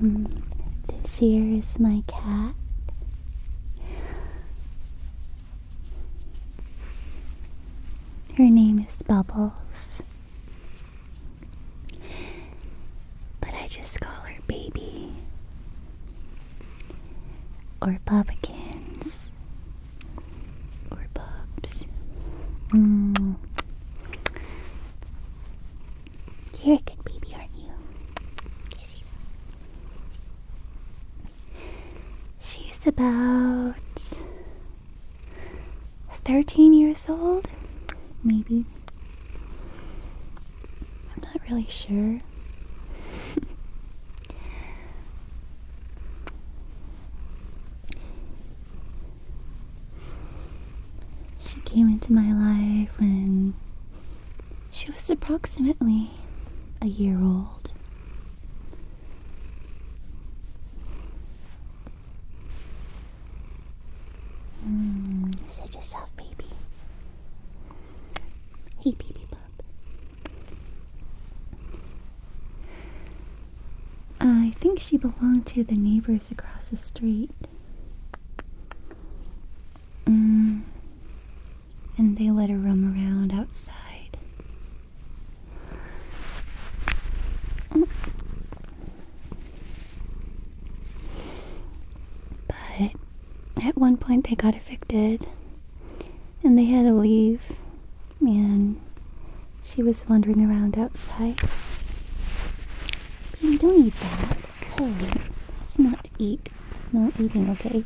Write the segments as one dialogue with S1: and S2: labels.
S1: This here is my cat. Her name is Bubbles. But I just call her Baby. Or Bubbikins. Or Bubs. Mm. You're a good baby, aren't you? Yes, you She's about 13 years old, maybe. I'm not really sure. she came into my life when she was approximately a year old. Mm, such a soft baby. Hey, baby bub. I think she belonged to the neighbors across the street. Mm, and they let her roam around outside. But at one point they got evicted and they had to leave and she was wandering around outside. Baby, don't eat that. Hey, it's not to eat. No eating, okay?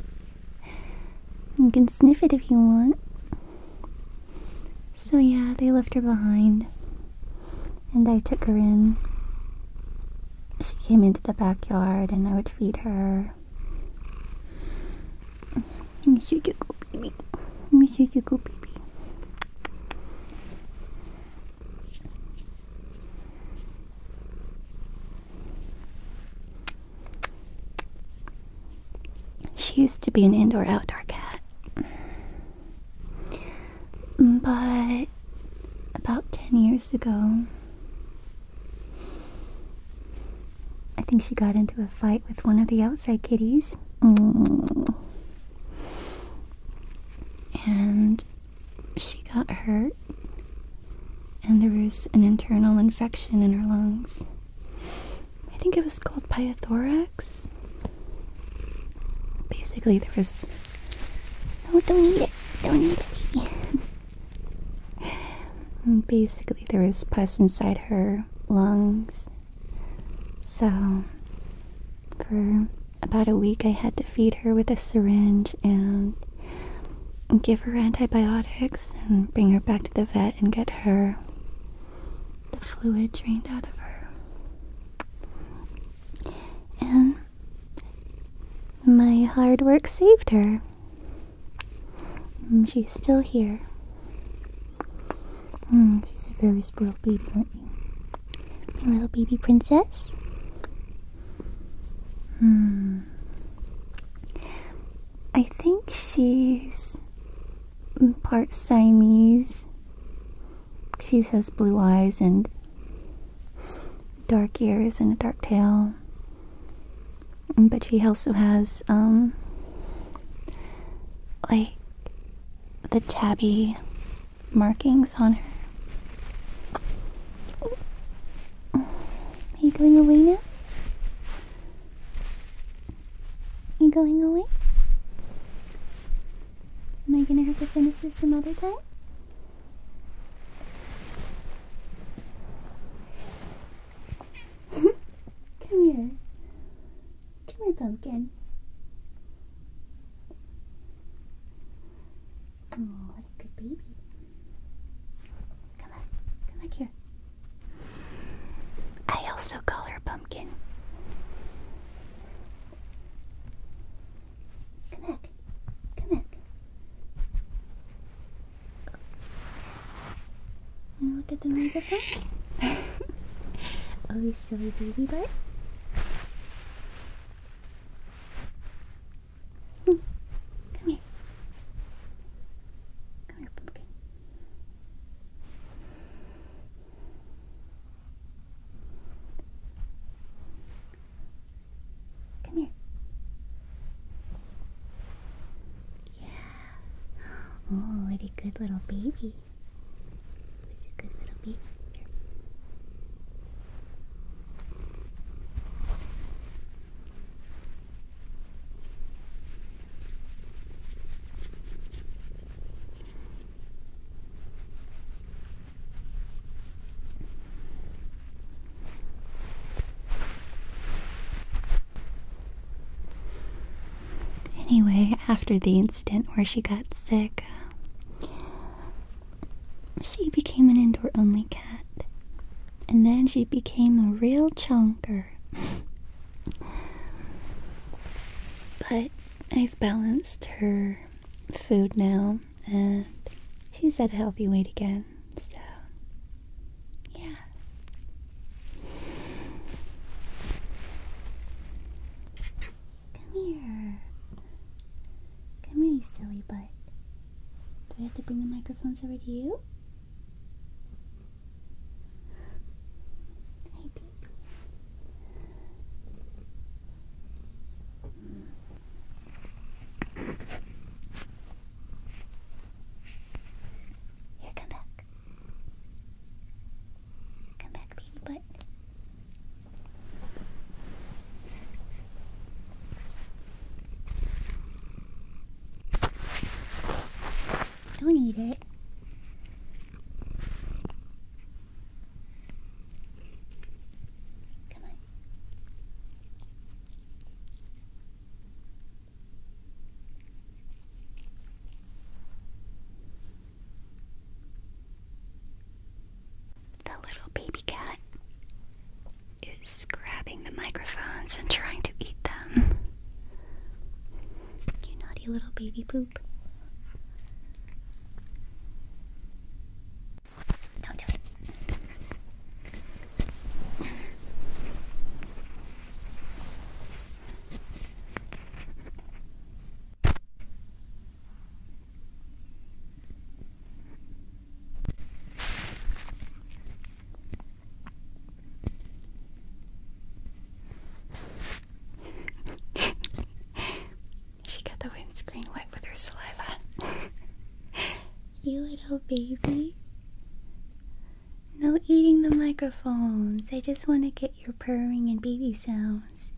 S1: You can sniff it if you want. So yeah, they left her behind. And I took her in. She came into the backyard and I would feed her. See you go, baby. See you. She used to be an indoor outdoor cat. But about 10 years ago, I think she got into a fight with one of the outside kitties. Mm. And she got hurt, and there was an internal infection in her lungs. I think it was called pyothorax. Basically, there was. No, don't eat it. Don't eat it. Basically, there was pus inside her lungs. So, for about a week, I had to feed her with a syringe and give her antibiotics and bring her back to the vet and get her the fluid drained out of her. And my hard work saved her. Mm, She's still here. Mm, she's a very spoiled baby, aren't you? My little baby princess? Hmm. I think she's part Siamese. She has blue eyes and dark ears and a dark tail. But she also has, um, like the tabby markings on her. Are you going away now? Are you going away? Am I gonna have to finish this some other time? Come here. Here, pumpkin. Oh, what a good baby. Come on. Come back here. I also call her Pumpkin. Come back. Come back. Wanna look at the microphone? oh, you silly baby butt. Hmm. Come here. Come here, pumpkin. good little baby? Who's a good little baby? Anyway, after the incident where she got sick, she became an indoor only cat. And then she became a real chonker. but I've balanced her food now, and she's at a healthy weight again. So, yeah. Come here. Come here, you silly butt. Do I have to bring the microphones over to you? Hey, baby. Here, come back. Come back, baby butt. Don't eat it. Come on. The little baby cat is grabbing the microphones and trying to eat them. You naughty little baby poop. Don't do it. she got the windscreen wet with her saliva. you little baby. No eating the microphones. I just want to get your purring and baby sounds.